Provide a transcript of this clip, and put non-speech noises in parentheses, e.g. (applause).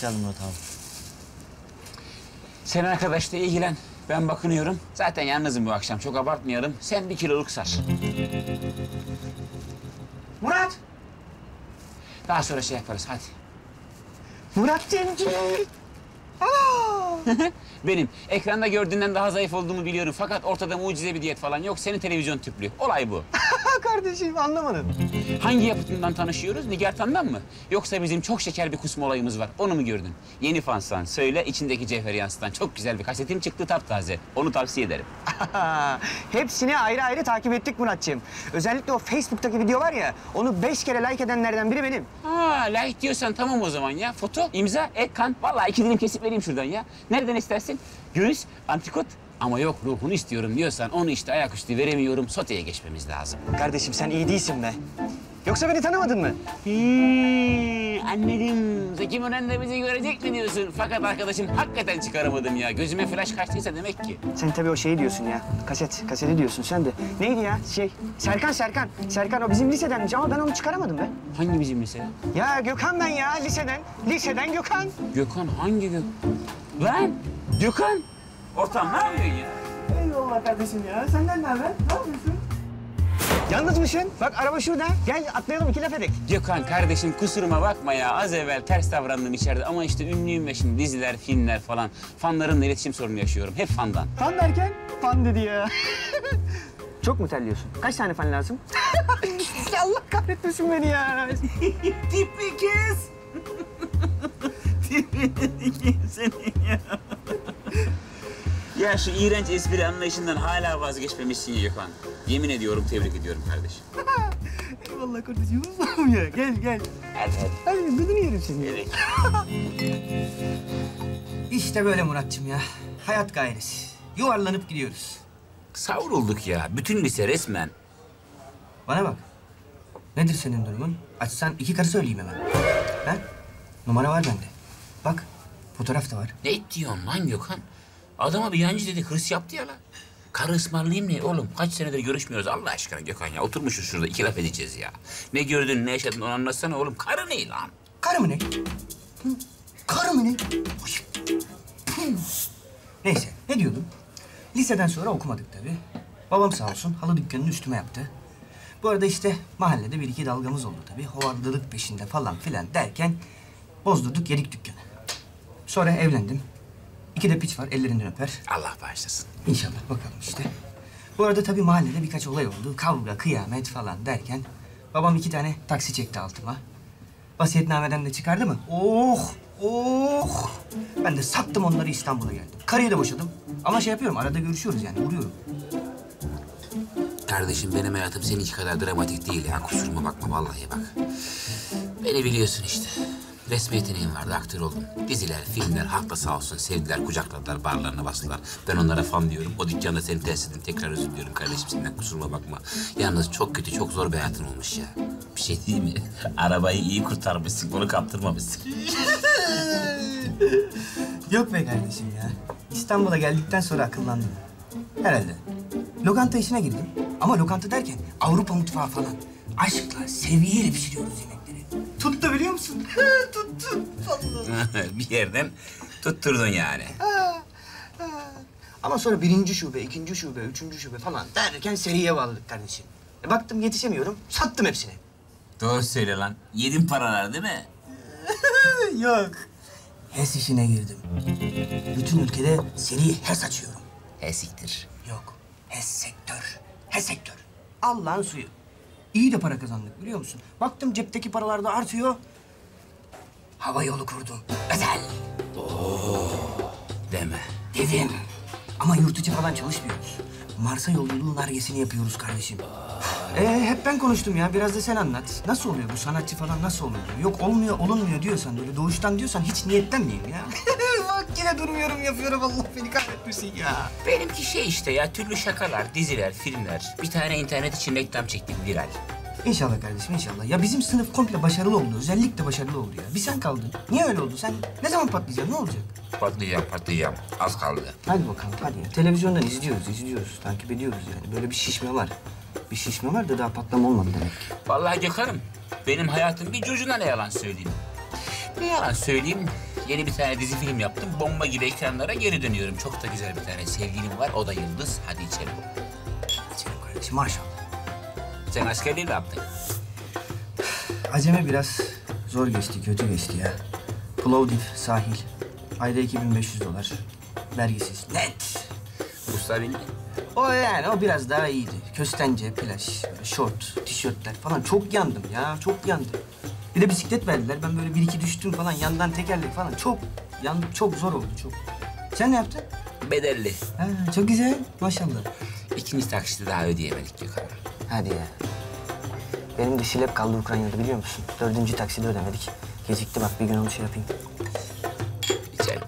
Hoş geldin Murat abi. Sen arkadaşla ilgilen. Ben bakınıyorum. Zaten yalnızım bu akşam. Çok abartmayalım. Sen bir kiloluk sar. Murat! Daha sonra şey yaparız. Hadi. Murat Cemcik! (laughs) Benim ekranda gördüğünden daha zayıf olduğumu biliyorum. Fakat ortada mucize bir diyet falan yok. Senin televizyon tüplü. Olay bu. (laughs) Kardeşim anlamadım. Hangi yapıtından tanışıyoruz? Nigertan'dan mı? Yoksa bizim çok şeker bir kusma olayımız var. Onu mu gördün? Yeni fansan. Söyle içindeki cevheri yansıtan çok güzel bir kasetim çıktı taptaze. Onu tavsiye ederim. (laughs) Hepsini ayrı ayrı takip ettik Muratçığım. Özellikle o Facebook'taki video var ya, onu beş kere like edenlerden biri benim. Ha like diyorsan tamam o zaman ya. Foto, imza, ekran. Vallahi iki dilim kesip vereyim şuradan ya. Nereden istersin? Göğüs, antrikot. Ama yok ruhunu istiyorum diyorsan onu işte ayaküstü veremiyorum. Soteye geçmemiz lazım. Kardeşim sen iyi değilsin be. Yoksa beni tanımadın mı? Hmm, anladım. Zeki Müren de bizi görecek mi diyorsun? Fakat arkadaşım hakikaten çıkaramadım ya. Gözüme flash kaçtıysa demek ki. Sen tabii o şeyi diyorsun ya. Kaset, kaseti diyorsun sen de. Neydi ya? Şey, Serkan, Serkan. Serkan o bizim lisedenmiş ama ben onu çıkaramadım be. Hangi bizim lise? Ya Gökhan ben ya, liseden. Liseden Gökhan. Gökhan hangi Gök? Lan Gökhan. Ortam ne yapıyorsun ya? Eyvallah kardeşim ya. Senden ne haber? Ne yapıyorsun? Yalnız mısın? Bak araba şurada. Gel atlayalım iki laf edek. Gökhan kardeşim kusuruma bakma ya. Az evvel ters davrandım içeride ama işte ünlüyüm ve şimdi diziler, filmler falan. Fanlarımla iletişim sorunu yaşıyorum. Hep fandan. Fan derken? Fan dedi ya. (laughs) Çok mu terliyorsun? Kaç tane fan lazım? (laughs) Allah kahretmesin beni ya. Tipi kez. Tipi senin ya. Ya şu iğrenç espri anlayışından hala vazgeçmemişsin Gökhan. Yemin ediyorum tebrik ediyorum kardeşim. (laughs) Eyvallah kardeşim. Allah'ım ya. Gel gel. Hadi. Hadi gıdını yerim seni. Evet. (laughs) İşte böyle Muratçım ya. Hayat gayresi. Yuvarlanıp gidiyoruz. Savrulduk ya. Bütün lise resmen. Bana bak. Nedir senin durumun? Açsan iki karı söyleyeyim hemen. Ha? Numara var bende. Bak, fotoğraf da var. Ne diyorsun lan Gökhan? Adama bir yancı dedi hırs yaptı ya lan. Karı ısmarlayayım ne oğlum? Kaç senedir görüşmüyoruz Allah aşkına Gökhan ya. Oturmuşuz şurada iki laf edeceğiz ya. Ne gördün ne yaşadın onu anlatsana oğlum. Karı ne lan? Karı mı ne? Karı mı ne? Neyse, ne diyordum? Liseden sonra okumadık tabii. Babam sağ olsun halı dükkanını üstüme yaptı. Bu arada işte mahallede bir iki dalgamız oldu tabii. Hovardılık peşinde falan filan derken bozdurduk yedik dükkanı. Sonra evlendim. İki de piç var ellerinden öper. Allah bağışlasın. İnşallah bakalım işte. Bu arada tabii mahallede birkaç olay oldu. Kavga, kıyamet falan derken babam iki tane taksi çekti altıma. Vasiyetnameden de çıkardı mı? Oh! Oh! Ben de sattım onları İstanbul'a geldim. Karıyı da boşadım. Ama şey yapıyorum arada görüşüyoruz yani vuruyorum. Kardeşim benim hayatım seninki kadar dramatik değil ya. Kusuruma bakma vallahi bak. Beni biliyorsun işte. Resmi yeteneğim vardı, aktör oldum. Diziler, filmler, halk da sağ olsun sevdiler, kucakladılar, barlarına bastılar. Ben onlara fan diyorum. O dükkanda seni ters ettim. Tekrar özür diliyorum kardeşim senden kusuruma bakma. Yalnız çok kötü, çok zor bir hayatın olmuş ya. Bir şey değil mi? (laughs) Arabayı iyi kurtarmışsın, bunu kaptırmamışsın. (laughs) Yok be kardeşim ya. İstanbul'a geldikten sonra akıllandım. Herhalde. Lokanta işine girdim. Ama lokanta derken Avrupa mutfağı falan. Aşkla, sevgiyle pişiriyoruz yemekleri. Vallahi. (laughs) bir yerden tutturdun yani. Ama sonra birinci şube, ikinci şube, üçüncü şube falan derken seriye bağladık kardeşim. E baktım yetişemiyorum, sattım hepsini. Doğru söyle lan. Yedin paralar değil mi? (laughs) Yok. HES işine girdim. Bütün ülkede seri HES açıyorum. Esiktir. Yok. HES sektör. HES sektör. Allah'ın suyu. İyi de para kazandık biliyor musun? Baktım cepteki paralar da artıyor. Hava yolu kurdum. Özel. Deme. Dedim. Ama yurt içi falan çalışmıyoruz. Mars'a yolculuğun argesini yapıyoruz kardeşim. Ee, hep ben konuştum ya. Biraz da sen anlat. Nasıl oluyor bu sanatçı falan nasıl oluyor? Yok olmuyor, olunmuyor diyorsan böyle doğuştan diyorsan hiç niyetten miyim ya? (laughs) Bak yine durmuyorum yapıyorum Allah beni kahretmesin ya. Benimki şey işte ya türlü şakalar, diziler, filmler. Bir tane internet için reklam çektik viral. İnşallah kardeşim inşallah. Ya bizim sınıf komple başarılı oldu. Özellikle başarılı oldu ya. Bir sen kaldın. Niye öyle oldu? Sen ne zaman patlayacaksın? Ne olacak? Patlayacağım, patlayacağım. Az kaldı. Hadi bakalım hadi ya. Televizyondan izliyoruz, izliyoruz. Takip ediyoruz yani. Böyle bir şişme var. Bir şişme var da daha patlama olmadı demek ki. Vallahi Gökhan'ım, benim hayatım bir curcuna ne yalan söyleyeyim. Ne yalan söyleyeyim, yeni bir tane dizi film yaptım. Bomba gibi ekranlara geri dönüyorum. Çok da güzel bir tane sevgilim var, o da Yıldız. Hadi içelim. İçelim kardeşim maşallah. Sen askerliği ne yaptın? Aceme biraz zor geçti, kötü geçti ya. Plovdiv, sahil. Ayda 2500 dolar. Vergisiz. Net. Usta bildi. O yani o biraz daha iyiydi. Köstence, plaj, şort, tişörtler falan. Çok yandım ya, çok yandım. Bir de bisiklet verdiler. Ben böyle bir iki düştüm falan. Yandan tekerlek falan. Çok yandım. Çok zor oldu çok. Sen ne yaptın? Bedelli. Ha, çok güzel. Maşallah. İkinci taksiti daha ödeyemedik Gökhan. Hadi ya. Benim de şilep kaldı Ukrayna'da biliyor musun? Dördüncü taksidi ödemedik. Gecikti bak bir gün onu şey yapayım. İçelim.